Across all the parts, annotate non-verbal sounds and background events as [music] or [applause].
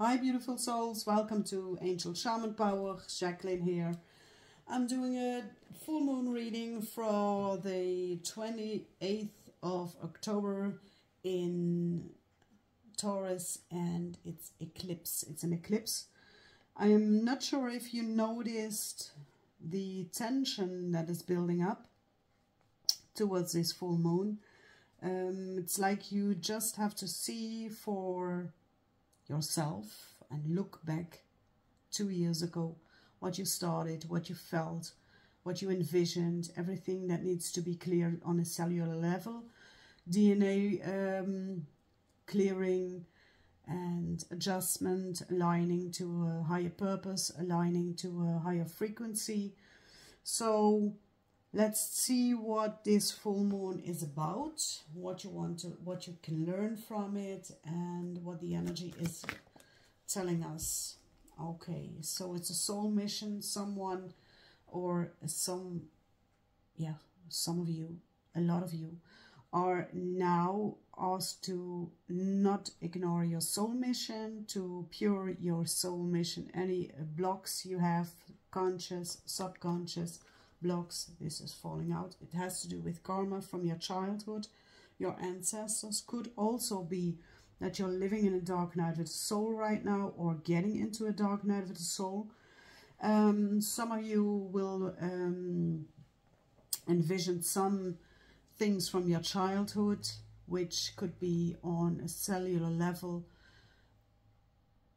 Hi beautiful souls, welcome to Angel Shaman Power, Jacqueline here. I'm doing a full moon reading for the 28th of October in Taurus and it's eclipse, it's an eclipse. I'm not sure if you noticed the tension that is building up towards this full moon. Um, it's like you just have to see for yourself and look back two years ago, what you started, what you felt, what you envisioned, everything that needs to be cleared on a cellular level, DNA um, clearing and adjustment, aligning to a higher purpose, aligning to a higher frequency. So let's see what this full moon is about, what you want to, what you can learn from it, and what the energy is telling us. Okay, so it's a soul mission, someone or some, yeah, some of you, a lot of you are now asked to not ignore your soul mission, to pure your soul mission. Any blocks you have, conscious, subconscious blocks, this is falling out. It has to do with karma from your childhood. Your ancestors could also be that you're living in a dark night with the soul right now or getting into a dark night with the soul. Um, some of you will um, envision some things from your childhood, which could be on a cellular level,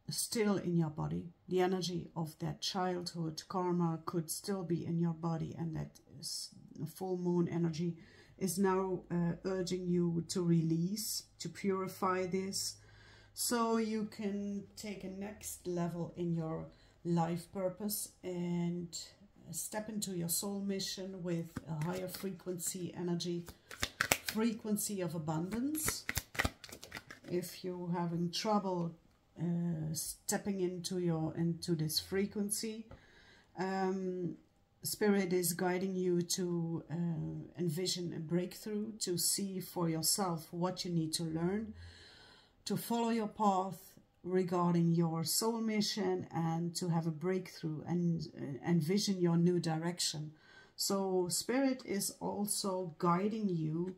still in your body. The energy of that childhood karma could still be in your body and that full moon energy is now uh, urging you to release, to purify this, so you can take a next level in your life purpose and step into your soul mission with a higher frequency energy, frequency of abundance. If you're having trouble uh, stepping into your into this frequency, um, Spirit is guiding you to uh, envision a breakthrough, to see for yourself what you need to learn, to follow your path, regarding your soul mission and to have a breakthrough and uh, envision your new direction. So spirit is also guiding you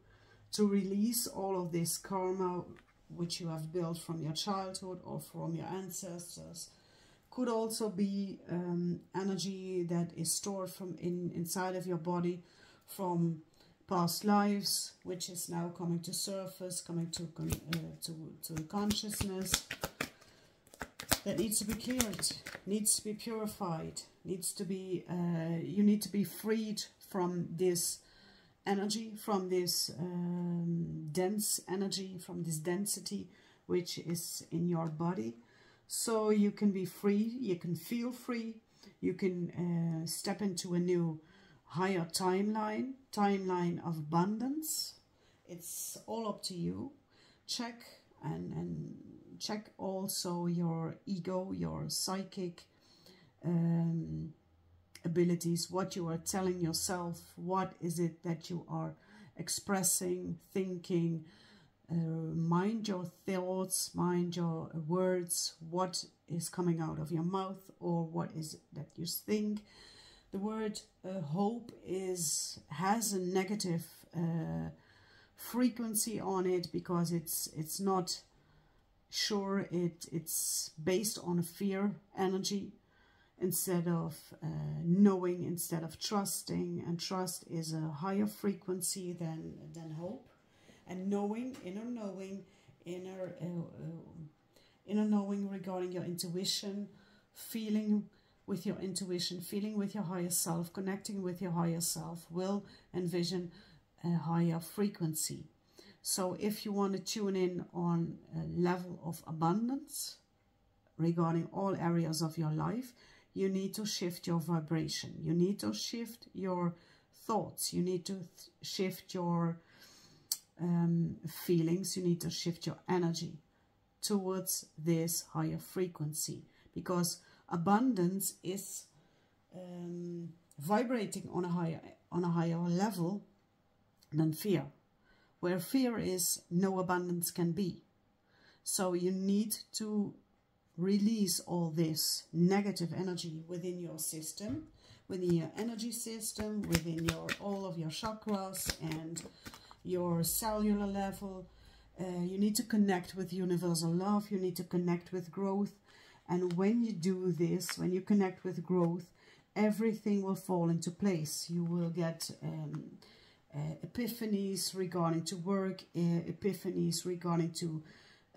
to release all of this karma which you have built from your childhood or from your ancestors. Could also be um, energy that is stored from in inside of your body from past lives, which is now coming to surface, coming to uh, to to consciousness that needs to be cleared, needs to be purified, needs to be, uh, you need to be freed from this energy, from this um, dense energy, from this density which is in your body. So you can be free, you can feel free, you can uh, step into a new higher timeline, timeline of abundance. It's all up to you. Check and, and check also your ego, your psychic um, abilities, what you are telling yourself, what is it that you are expressing, thinking, uh, mind your thoughts, mind your words, what is coming out of your mouth or what is it that you think. The word uh, hope is has a negative uh, frequency on it because it's it's not sure it it's based on a fear energy instead of uh, knowing instead of trusting. And trust is a higher frequency than than hope. And knowing inner knowing inner uh, uh, inner knowing regarding your intuition feeling with your intuition feeling with your higher self connecting with your higher self will envision a higher frequency. So if you want to tune in on a level of abundance regarding all areas of your life, you need to shift your vibration. You need to shift your thoughts. You need to shift your um, feelings. You need to shift your energy towards this higher frequency because abundance is um, vibrating on a higher on a higher level than fear. Where fear is, no abundance can be. So you need to release all this negative energy within your system, within your energy system, within your all of your chakras and your cellular level. Uh, you need to connect with universal love. You need to connect with growth. And when you do this, when you connect with growth, everything will fall into place. You will get um, uh, epiphanies regarding to work, uh, epiphanies regarding to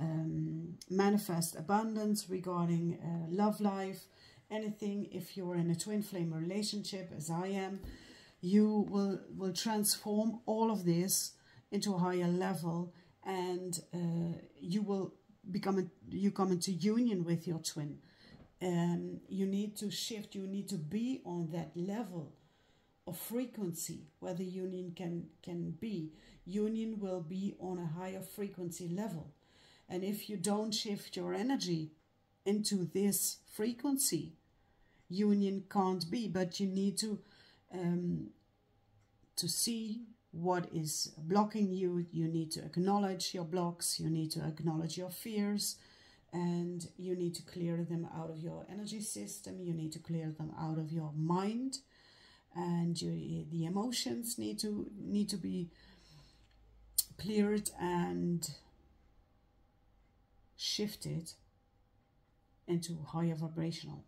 um, manifest abundance, regarding uh, love life, anything. If you're in a twin flame relationship, as I am, you will, will transform all of this into a higher level and uh, you will become a, you come into union with your twin. And you need to shift you need to be on that level of frequency where the union can can be. Union will be on a higher frequency level and if you don't shift your energy into this frequency union can't be. But you need to um, to see what is blocking you. You need to acknowledge your blocks, you need to acknowledge your fears, and you need to clear them out of your energy system, you need to clear them out of your mind, and you, the emotions need to need to be cleared and shifted into higher vibrational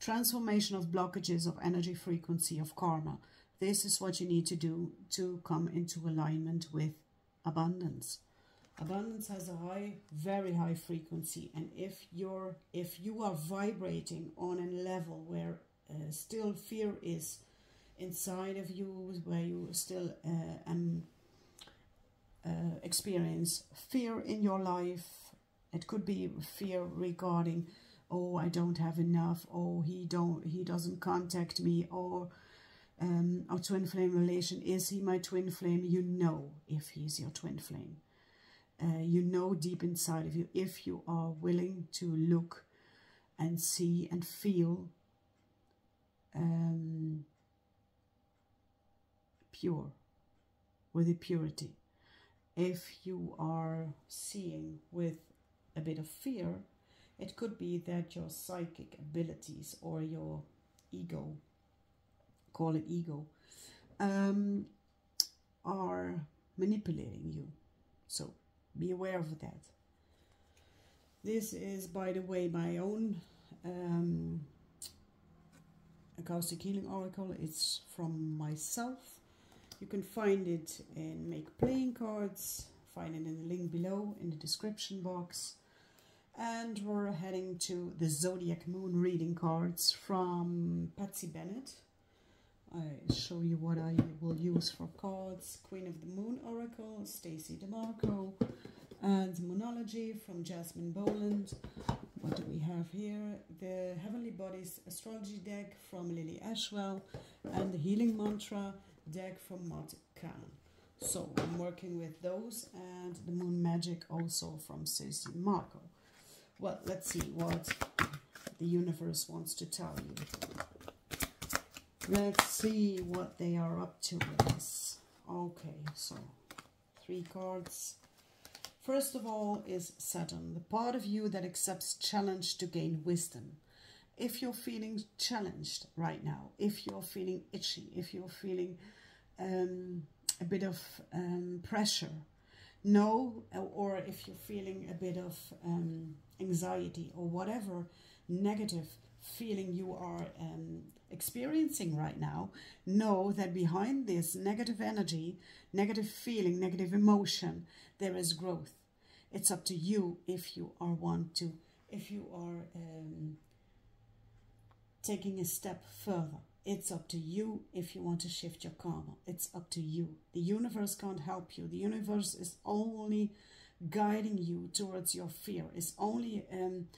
transformation of blockages of energy frequency of karma this is what you need to do to come into alignment with abundance. Abundance has a high, very high frequency, and if you're if you are vibrating on a level where uh, still fear is inside of you, where you still uh, um, uh, experience fear in your life, it could be fear regarding, oh, I don't have enough, oh, he don't, he doesn't contact me, or um, our twin flame relation. Is he my twin flame? You know if he's your twin flame. Uh, you know deep inside of you if you are willing to look and see and feel um, pure with the purity. If you are seeing with a bit of fear, it could be that your psychic abilities or your ego call it ego, um, are manipulating you. So be aware of that. This is, by the way, my own um, acoustic healing oracle. It's from myself. You can find it in Make Playing Cards. Find it in the link below in the description box. And we're heading to the Zodiac Moon reading cards from Patsy Bennett. I show you what I will use for cards. Queen of the Moon Oracle, Stacey DeMarco, and Moonology from Yasmin Boland. What do we have here? The Heavenly Bodies Astrology deck from Lily Ashwell, and the Healing Mantra deck from Maud Kahn. So I'm working with those, and the Moon Magic also from Stacey DeMarco. Well, let's see what the universe wants to tell you. Let's see what they are up to with this. Okay, so three cards. First of all is Saturn, the part of you that accepts challenge to gain wisdom. If you're feeling challenged right now, if you're feeling itchy, if you're feeling um, a bit of um, pressure, no, or if you're feeling a bit of um, anxiety or whatever negative feeling you are um, experiencing right now, know that behind this negative energy, negative feeling, negative emotion, there is growth. It's up to you if you are want to, if you are um, taking a step further. It's up to you if you want to shift your karma. It's up to you. The universe can't help you. The universe is only guiding you towards your fear. It's only um,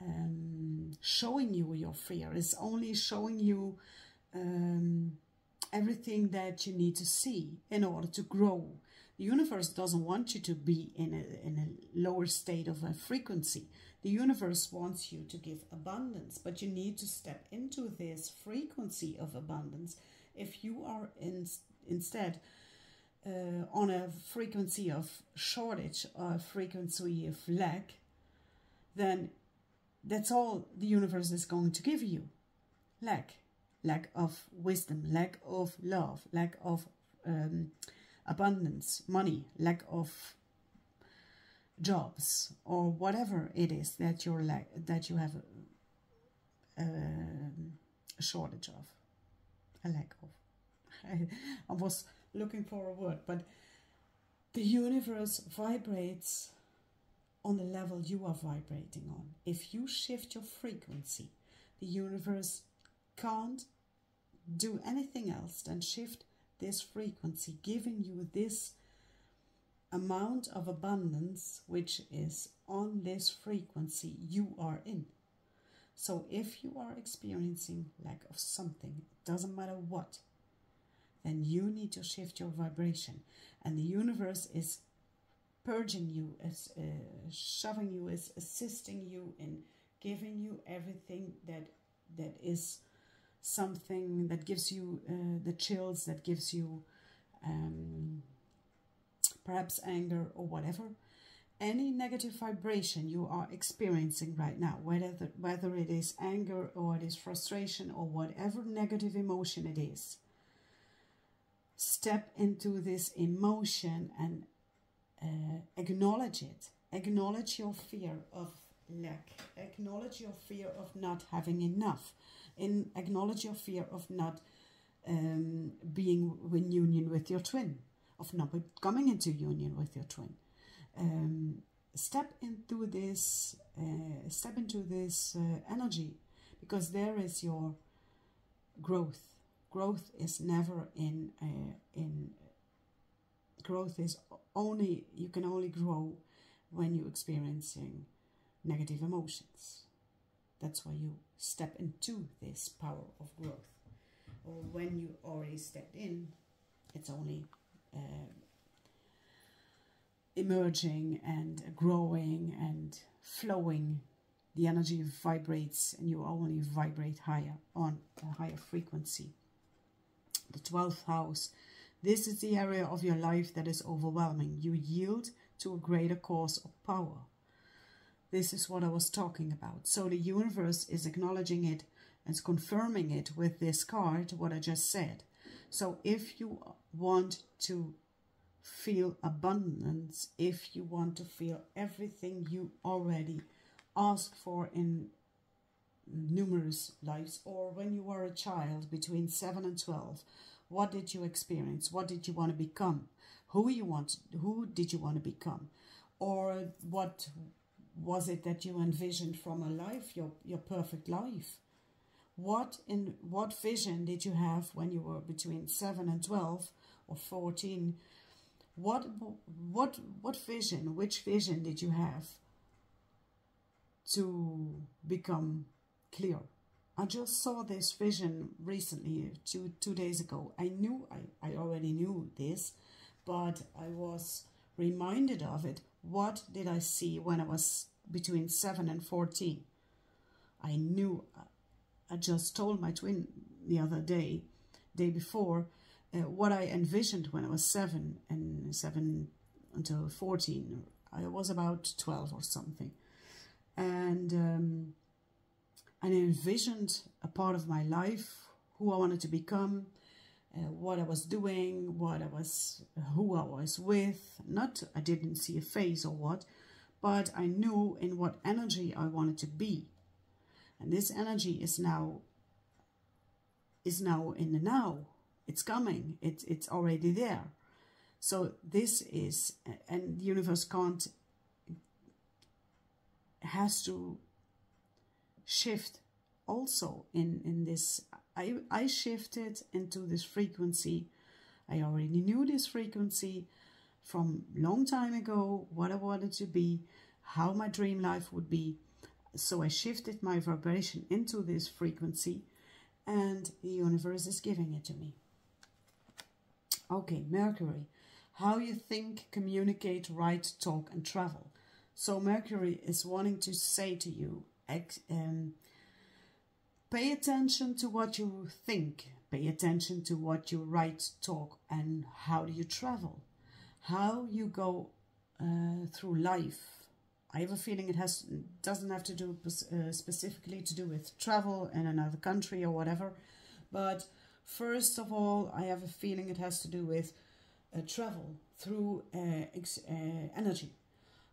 um, showing you your fear. It's only showing you um, everything that you need to see in order to grow. The universe doesn't want you to be in a, in a lower state of a frequency. The universe wants you to give abundance, but you need to step into this frequency of abundance. If you are in, instead uh, on a frequency of shortage, a frequency of lack, then that's all the universe is going to give you. Lack. Lack of wisdom, lack of love, lack of um, abundance, money, lack of jobs, or whatever it is that you're lack that you have a, a shortage of, a lack of. I, [laughs] I was looking for a word, but the universe vibrates on the level you are vibrating on. If you shift your frequency, the universe can't do anything else than shift this frequency, giving you this amount of abundance which is on this frequency you are in. So if you are experiencing lack of something, it doesn't matter what, then you need to shift your vibration. And the universe is purging you, is uh, shoving you, is assisting you in giving you everything that that is something that gives you uh, the chills, that gives you um, perhaps anger or whatever. Any negative vibration you are experiencing right now, whether the, whether it is anger or it is frustration or whatever negative emotion it is, step into this emotion and uh, acknowledge it. Acknowledge your fear of lack. Acknowledge your fear of not having enough. In acknowledge your fear of not um, being in union with your twin, of not coming into union with your twin. Um, step into this. Uh, step into this uh, energy, because there is your growth. Growth is never in uh, in growth is only you can only grow when you're experiencing negative emotions. That's why you step into this power of growth. Or when you already stepped in, it's only uh, emerging and growing and flowing. The energy vibrates and you only vibrate higher on a higher frequency. The 12th house this is the area of your life that is overwhelming. You yield to a greater cause of power. This is what I was talking about. So the universe is acknowledging it and confirming it with this card, what I just said. So if you want to feel abundance, if you want to feel everything you already asked for in numerous lives, or when you were a child between 7 and 12, what did you experience? What did you want to become? Who you want? Who did you want to become? Or what was it that you envisioned from a life, your your perfect life? What in what vision did you have when you were between seven and twelve or fourteen? What what what vision? Which vision did you have to become clear? I just saw this vision recently, two, two days ago. I knew, I, I already knew this, but I was reminded of it. What did I see when I was between 7 and 14? I knew, I just told my twin the other day, day before, uh, what I envisioned when I was 7 and 7 until 14. I was about 12 or something. And... Um, and I envisioned a part of my life, who I wanted to become, uh, what I was doing, what I was, who I was with. Not, I didn't see a face or what, but I knew in what energy I wanted to be. And this energy is now, is now in the now. It's coming. It's, it's already there. So this is, and the universe can't, has to shift also in in this i i shifted into this frequency. I already knew this frequency from long time ago what i wanted to be how my dream life would be. So i shifted my vibration into this frequency and the universe is giving it to me. Okay mercury how you think communicate write talk and travel. So mercury is wanting to say to you um, pay attention to what you think, pay attention to what you write, talk, and how do you travel, how you go uh, through life. I have a feeling it has doesn't have to do uh, specifically to do with travel in another country or whatever. But first of all, I have a feeling it has to do with uh, travel through uh, uh, energy.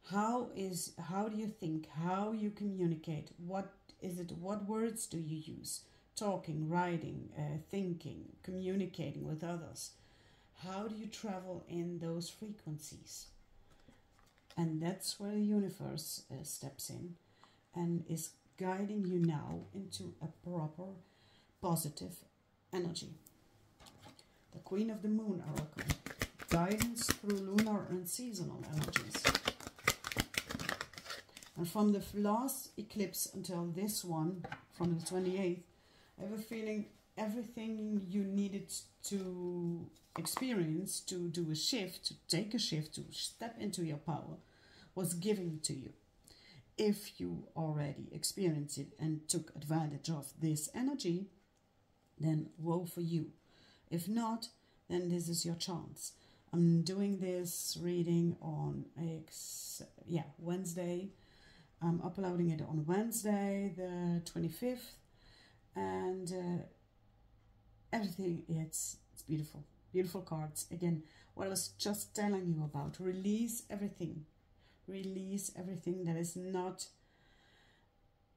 How is how do you think? How you communicate? What is it? What words do you use? Talking, writing, uh, thinking, communicating with others. How do you travel in those frequencies? And that's where the universe uh, steps in and is guiding you now into a proper positive energy. The Queen of the Moon Oracle. Guidance through lunar and seasonal energies. And from the last eclipse until this one, from the 28th, I have a feeling everything you needed to experience, to do a shift, to take a shift, to step into your power, was given to you. If you already experienced it and took advantage of this energy, then woe for you. If not, then this is your chance. I'm doing this reading on yeah Wednesday. I'm uploading it on Wednesday, the 25th, and uh, everything it's it's beautiful. Beautiful cards. Again what i was just telling you about release everything. Release everything that is not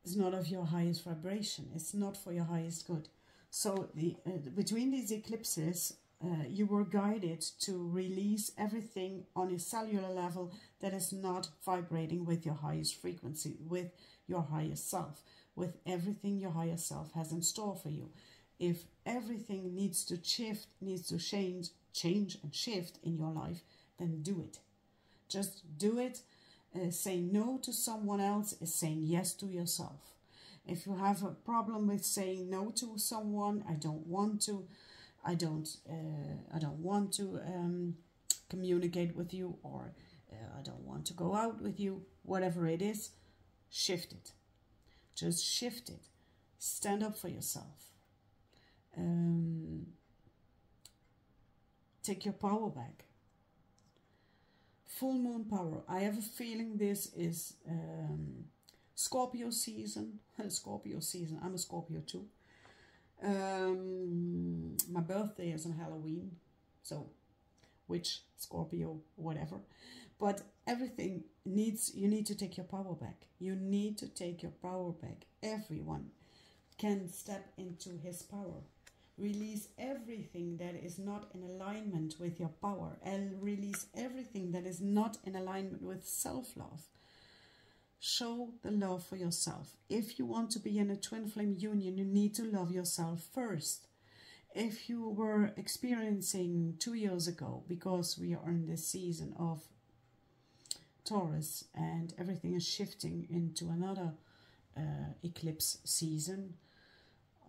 is not of your highest vibration. It's not for your highest good. So the uh, between these eclipses uh, you were guided to release everything on a cellular level that is not vibrating with your highest frequency with your highest self with everything your higher self has in store for you if everything needs to shift, needs to change, change and shift in your life, then do it. Just do it. Uh, saying no to someone else is saying yes to yourself. If you have a problem with saying no to someone, I don't want to, I don't, uh, I don't want to um, communicate with you, or uh, I don't want to go out with you, whatever it is, shift it. Just shift it. Stand up for yourself um, take your power back. Full moon power. I have a feeling this is um, Scorpio season. [laughs] Scorpio season. I'm a Scorpio too. Um, my birthday is on Halloween. So, which Scorpio, whatever. But everything needs, you need to take your power back. You need to take your power back. Everyone can step into his power. Release everything that is not in alignment with your power and release everything that is not in alignment with self love. Show the love for yourself. If you want to be in a twin flame union, you need to love yourself first. If you were experiencing two years ago, because we are in this season of Taurus and everything is shifting into another uh, eclipse season,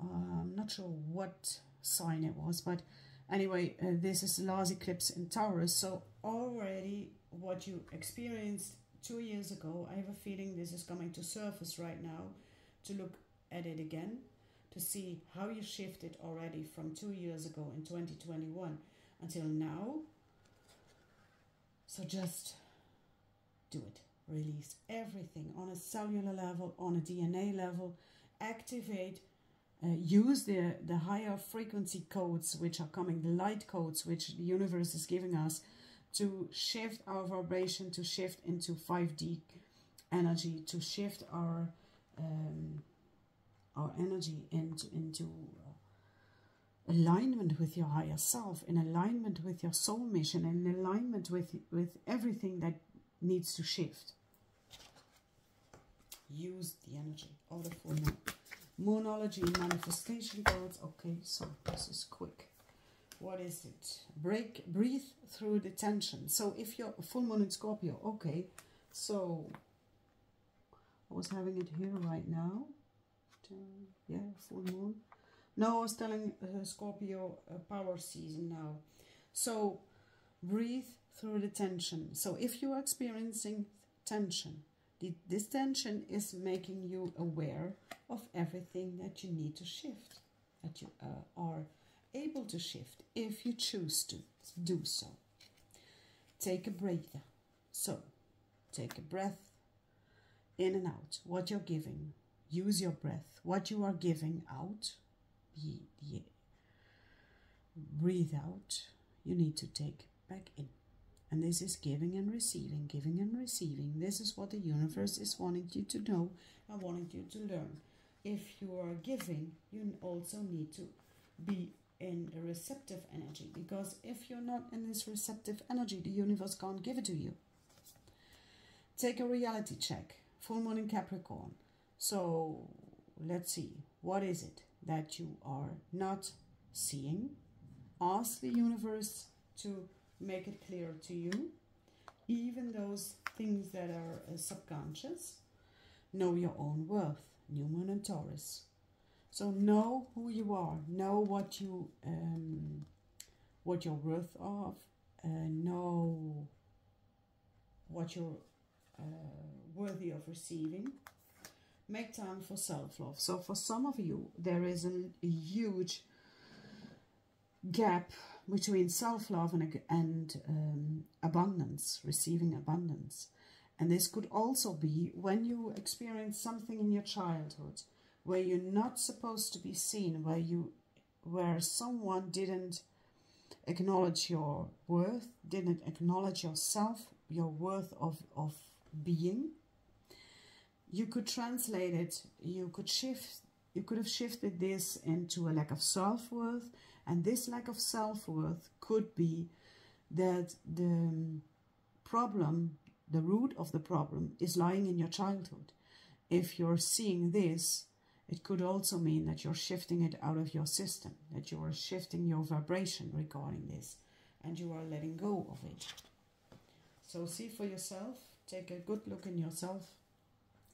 I'm not sure what sign it was, but anyway, uh, this is the last eclipse in Taurus. So already what you experienced two years ago, I have a feeling this is coming to surface right now to look at it again, to see how you shifted already from two years ago in 2021 until now. So just do it. Release everything on a cellular level, on a DNA level. Activate uh, use the, the higher frequency codes which are coming, the light codes which the universe is giving us to shift our vibration, to shift into 5D energy, to shift our um, our energy into, into alignment with your higher self, in alignment with your soul mission, in alignment with, with everything that needs to shift. Use the energy of the full moon. Moonology, manifestation cards. Okay, so this is quick. What is it? Break, breathe through the tension. So if you're full moon in Scorpio, okay. So I was having it here right now. Yeah, full moon. No, I was telling uh, Scorpio uh, power season now. So breathe through the tension. So if you are experiencing tension, this tension is making you aware of everything that you need to shift, that you uh, are able to shift if you choose to do so. Take a breather. So, take a breath in and out, what you're giving. Use your breath. What you are giving out, the, the breathe out, you need to take back in. And this is giving and receiving, giving and receiving. This is what the universe is wanting you to know and wanting you to learn. If you are giving, you also need to be in receptive energy because if you're not in this receptive energy, the universe can't give it to you. Take a reality check. Full moon in Capricorn. So let's see. What is it that you are not seeing? Ask the universe to make it clear to you. Even those things that are uh, subconscious. Know your own worth. New Moon and Taurus. So know who you are. Know what you um, what you're worth of. Uh, know what you're uh, worthy of receiving. Make time for self-love. So for some of you, there is a, a huge gap between self-love and, and um, abundance, receiving abundance. And this could also be when you experience something in your childhood where you're not supposed to be seen, where you where someone didn't acknowledge your worth, didn't acknowledge yourself, your worth of, of being. You could translate it, you could shift, you could have shifted this into a lack of self-worth, and this lack of self-worth could be that the problem, the root of the problem is lying in your childhood. If you're seeing this, it could also mean that you're shifting it out of your system, that you are shifting your vibration regarding this, and you are letting go of it. So see for yourself, take a good look in yourself.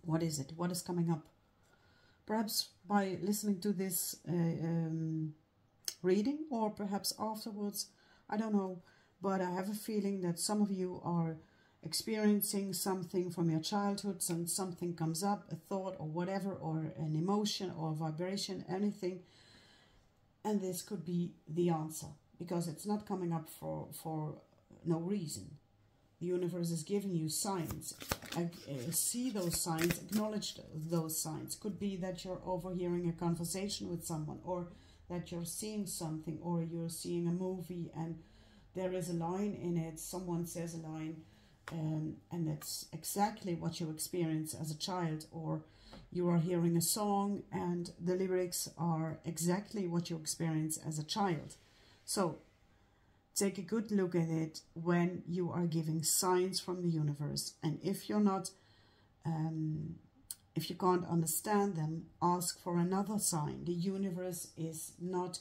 What is it? What is coming up? Perhaps by listening to this uh, um, reading, or perhaps afterwards, I don't know, but I have a feeling that some of you are experiencing something from your childhood, and something comes up, a thought or whatever, or an emotion or a vibration, anything, and this could be the answer because it's not coming up for, for no reason. The universe is giving you signs. Uh, see those signs, acknowledge those signs. Could be that you're overhearing a conversation with someone or that you're seeing something or you're seeing a movie and there is a line in it, someone says a line, um, and that's exactly what you experience as a child or you are hearing a song and the lyrics are exactly what you experience as a child. So take a good look at it when you are giving signs from the universe and if you're not um, if you can't understand them ask for another sign. The universe is not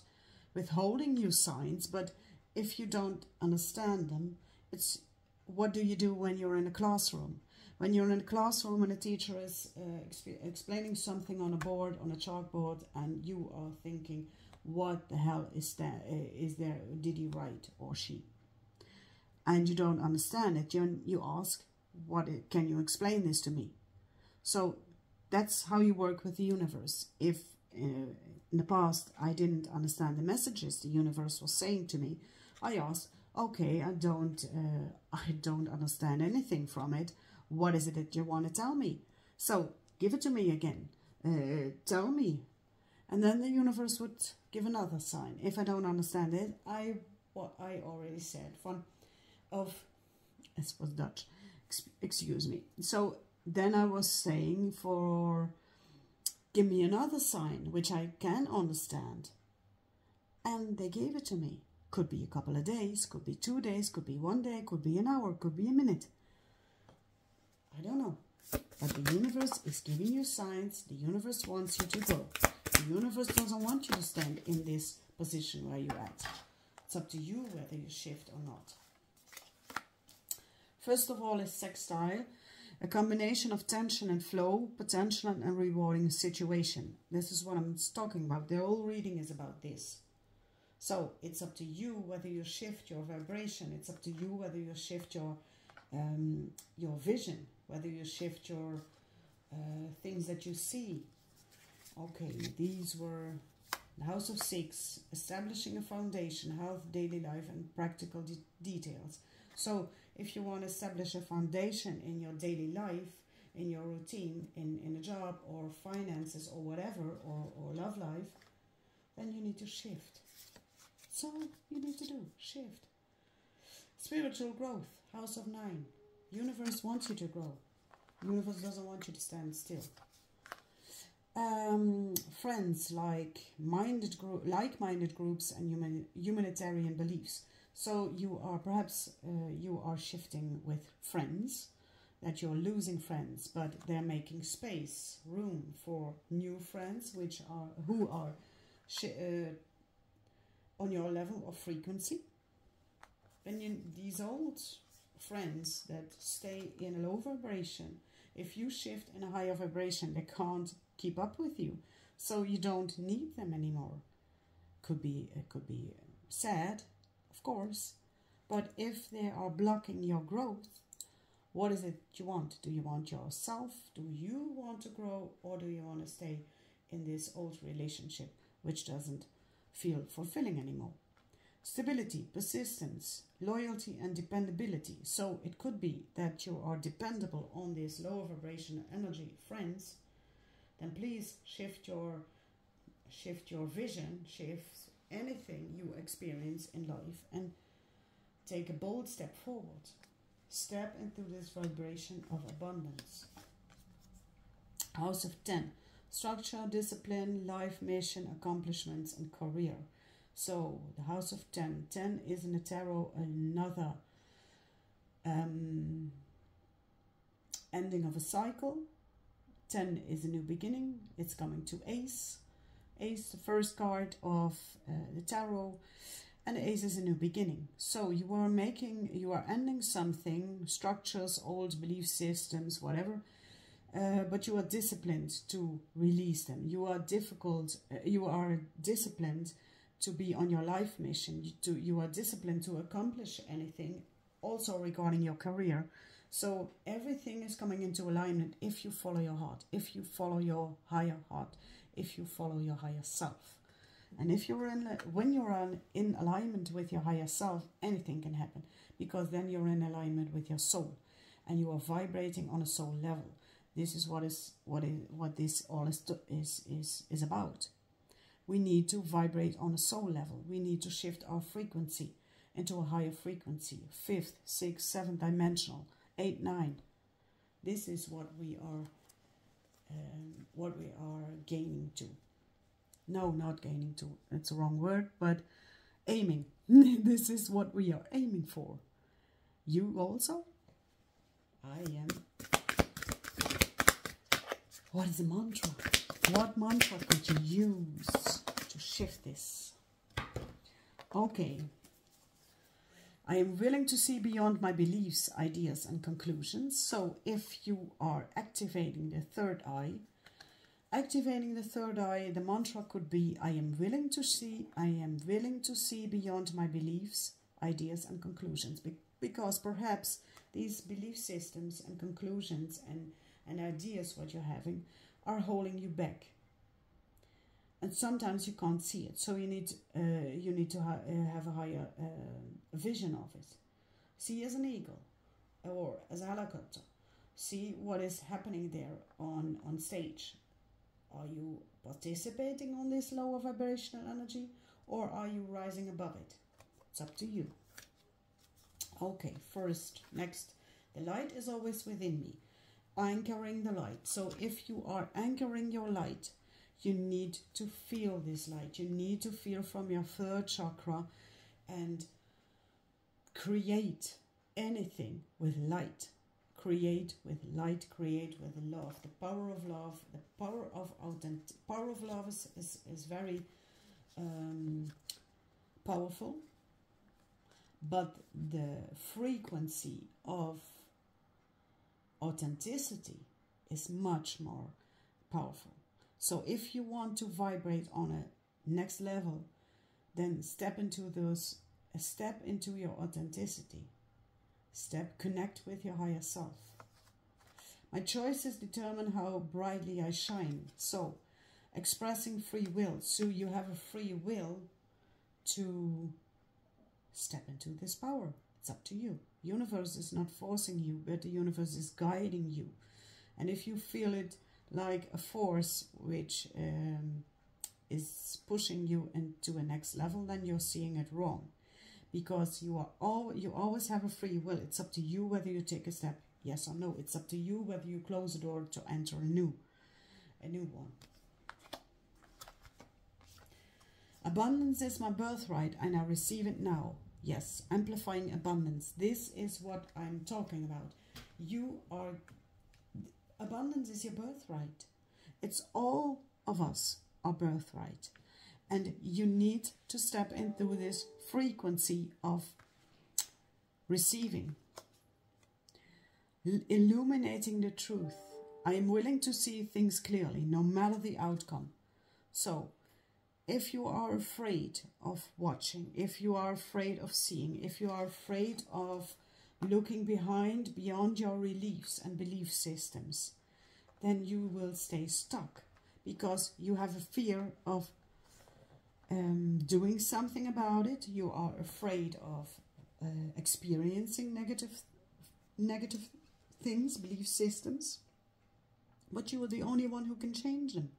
withholding you signs but if you don't understand them it's what do you do when you're in a classroom? When you're in a classroom and a teacher is uh, exp explaining something on a board, on a chalkboard, and you are thinking, what the hell is that? Uh, there, did he write or she? And you don't understand it. You, you ask, what? can you explain this to me? So that's how you work with the universe. If uh, in the past I didn't understand the messages the universe was saying to me, I asked, okay, I don't, uh, I don't understand anything from it. What is it that you want to tell me? So give it to me again. Uh, tell me. And then the universe would give another sign. If I don't understand it, I, what I already said, von, of, it was Dutch, excuse me. So then I was saying for, give me another sign, which I can understand. And they gave it to me. Could be a couple of days, could be two days, could be one day, could be an hour, could be a minute. I don't know. But the universe is giving you signs. The universe wants you to go. The universe doesn't want you to stand in this position where you're at. It's up to you whether you shift or not. First of all is sextile, a combination of tension and flow, potential and rewarding situation. This is what I'm talking about. The whole reading is about this. So it's up to you whether you shift your vibration. It's up to you whether you shift your um, your vision, whether you shift your uh, things that you see. Okay, these were the House of Six, establishing a foundation, health, daily life, and practical de details. So if you want to establish a foundation in your daily life, in your routine, in, in a job or finances or whatever, or, or love life, then you need to shift. So you need to do shift. Spiritual growth, house of nine. Universe wants you to grow. Universe doesn't want you to stand still. Um, friends like minded group, like-minded groups and human, humanitarian beliefs. So you are perhaps uh, you are shifting with friends that you're losing friends, but they're making space, room for new friends, which are who are uh, on your level of frequency. And you, these old friends that stay in a low vibration, if you shift in a higher vibration, they can't keep up with you, so you don't need them anymore. Could be it could be sad, of course, but if they are blocking your growth, what is it you want? Do you want yourself? Do you want to grow, or do you want to stay in this old relationship which doesn't feel fulfilling anymore? Stability, persistence, loyalty, and dependability. So it could be that you are dependable on this lower vibration energy friends. Then please shift your shift your vision, shift anything you experience in life, and take a bold step forward. Step into this vibration of abundance. House of 10 structure, discipline, life mission, accomplishments, and career. So the house of 10. 10 is in the tarot another um, ending of a cycle. 10 is a new beginning. It's coming to ace. Ace, the first card of uh, the tarot. And ace is a new beginning. So you are making, you are ending something, structures, old belief systems, whatever. Uh, but you are disciplined to release them. You are difficult, uh, you are disciplined to be on your life mission. You, to, you are disciplined to accomplish anything, also regarding your career. So everything is coming into alignment if you follow your heart, if you follow your higher heart, if you follow your higher self. And if you're in, when you're in, in alignment with your higher self, anything can happen because then you're in alignment with your soul and you are vibrating on a soul level. This is what is what is what this all is is is, is about we need to vibrate on a soul level. We need to shift our frequency into a higher frequency. Fifth, sixth, seventh dimensional, eight, nine. This is what we are, um, what we are gaining to. No, not gaining to. It's a wrong word, but aiming. [laughs] this is what we are aiming for. You also? I am. What is a mantra? What mantra could you use? To shift this. Okay. I am willing to see beyond my beliefs, ideas, and conclusions. So if you are activating the third eye, activating the third eye, the mantra could be I am willing to see, I am willing to see beyond my beliefs, ideas, and conclusions. Because perhaps these belief systems and conclusions and, and ideas what you're having are holding you back. And sometimes you can't see it so you need uh, you need to ha uh, have a higher uh, vision of it. See as an eagle or as a helicopter. See what is happening there on on stage. Are you participating on this lower vibrational energy or are you rising above it? It's up to you. Okay first next. The light is always within me anchoring the light so if you are anchoring your light you need to feel this light. You need to feel from your third chakra and create anything with light. Create with light, create with love. The power of love, the power of authentic, power of love is, is, is very um, powerful, but the frequency of authenticity is much more powerful. So if you want to vibrate on a next level, then step into those, step into your authenticity. Step, connect with your higher self. My choices determine how brightly I shine. So, expressing free will. So you have a free will to step into this power. It's up to you. Universe is not forcing you, but the universe is guiding you And if you feel it like a force which um, is pushing you into a next level, then you're seeing it wrong. Because you are all you always have a free will. It's up to you whether you take a step, yes or no. It's up to you whether you close the door to enter a new, a new one. Abundance is my birthright and I receive it now. Yes, amplifying abundance. This is what I'm talking about. You are, abundance is your birthright. It's all of us, our birthright. And you need to step into this frequency of receiving, illuminating the truth. I am willing to see things clearly, no matter the outcome. So, if you are afraid of watching, if you are afraid of seeing, if you are afraid of looking behind, beyond your beliefs and belief systems, then you will stay stuck because you have a fear of um, doing something about it. You are afraid of uh, experiencing negative, negative things, belief systems, but you are the only one who can change them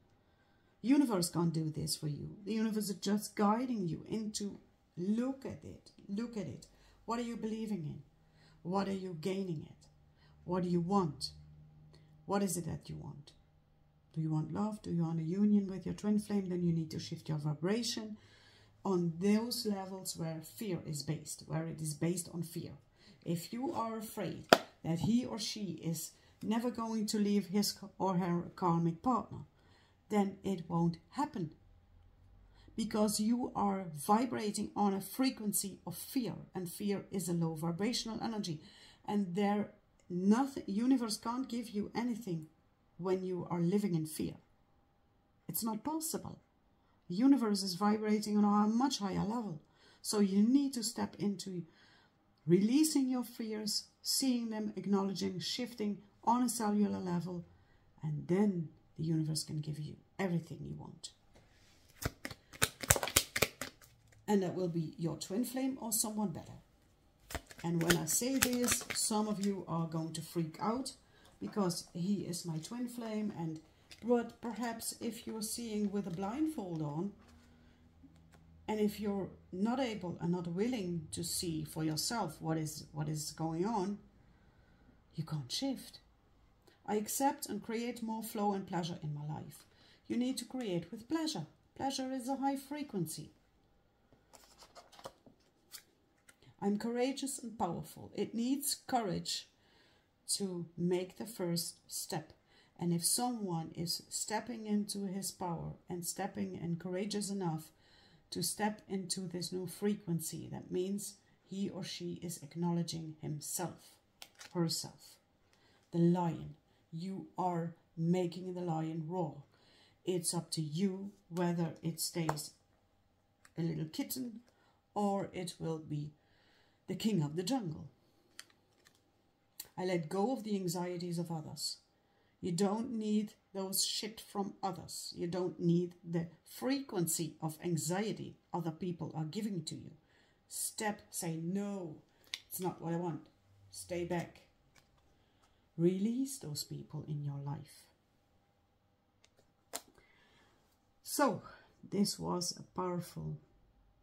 universe can't do this for you. The universe is just guiding you into look at it. Look at it. What are you believing in? What are you gaining it? What do you want? What is it that you want? Do you want love? Do you want a union with your twin flame? Then you need to shift your vibration on those levels where fear is based, where it is based on fear. If you are afraid that he or she is never going to leave his or her karmic partner, then it won't happen. Because you are vibrating on a frequency of fear, and fear is a low vibrational energy. And there nothing universe can't give you anything when you are living in fear. It's not possible. The universe is vibrating on a much higher level. So you need to step into releasing your fears, seeing them, acknowledging, shifting on a cellular level, and then the universe can give you everything you want. And that will be your twin flame or someone better. And when I say this, some of you are going to freak out because he is my twin flame. And but perhaps if you're seeing with a blindfold on, and if you're not able and not willing to see for yourself what is what is going on, you can't shift. I accept and create more flow and pleasure in my life. You need to create with pleasure. Pleasure is a high frequency. I'm courageous and powerful. It needs courage to make the first step. And if someone is stepping into his power and stepping and courageous enough to step into this new frequency, that means he or she is acknowledging himself, herself. The lion, you are making the lion roar. It's up to you whether it stays a little kitten or it will be the king of the jungle. I let go of the anxieties of others. You don't need those shit from others. You don't need the frequency of anxiety other people are giving to you. Step, say no, it's not what I want. Stay back. Release those people in your life. So, this was a powerful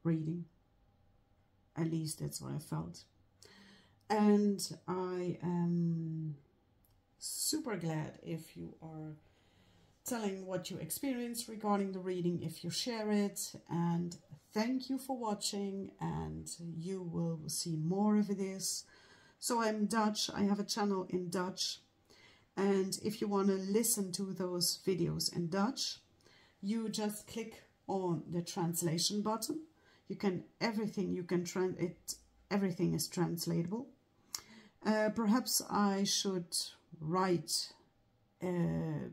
reading. At least that's what I felt. And I am super glad if you are telling what you experienced regarding the reading, if you share it. And thank you for watching and you will see more of this. So I'm Dutch. I have a channel in Dutch. And if you want to listen to those videos in Dutch, you just click on the translation button. You can, everything you can, it, everything is translatable. Uh, perhaps I should write, uh,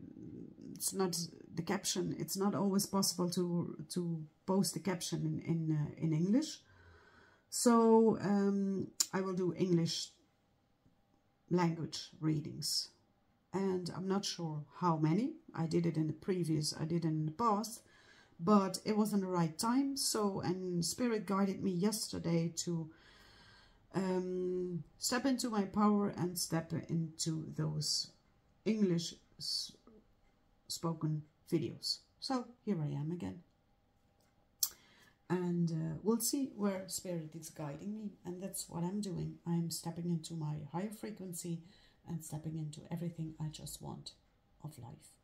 it's not the caption, it's not always possible to, to post the caption in, in, uh, in English. So um, I will do English language readings and I'm not sure how many. I did it in the previous, I did it in the past, but it wasn't the right time. So, and Spirit guided me yesterday to um, step into my power and step into those English spoken videos. So here I am again. And uh, we'll see where Spirit is guiding me. And that's what I'm doing. I'm stepping into my higher frequency and stepping into everything I just want of life.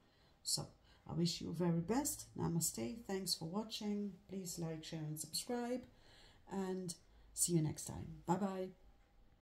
So I wish you very best. Namaste. Thanks for watching. Please like, share, and subscribe. And see you next time. Bye bye.